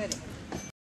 വരെ